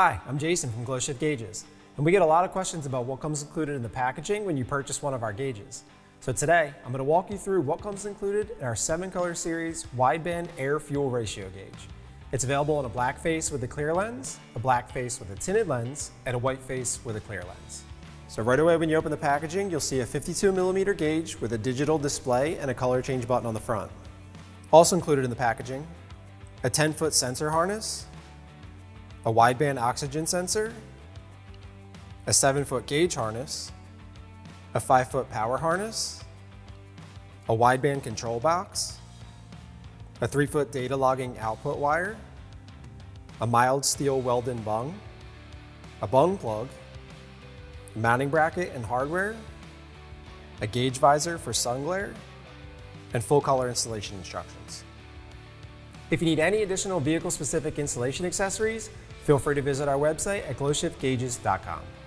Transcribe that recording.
Hi, I'm Jason from GlowShift Gauges, and we get a lot of questions about what comes included in the packaging when you purchase one of our gauges. So today, I'm going to walk you through what comes included in our 7 color series wideband air fuel ratio gauge. It's available in a black face with a clear lens, a black face with a tinted lens, and a white face with a clear lens. So right away when you open the packaging, you'll see a 52 millimeter gauge with a digital display and a color change button on the front. Also included in the packaging, a 10 foot sensor harness, a wideband oxygen sensor, a 7 foot gauge harness, a 5 foot power harness, a wideband control box, a 3 foot data logging output wire, a mild steel welded bung, a bung plug, a mounting bracket and hardware, a gauge visor for sun glare, and full color installation instructions. If you need any additional vehicle specific installation accessories, feel free to visit our website at glowshiftgauges.com.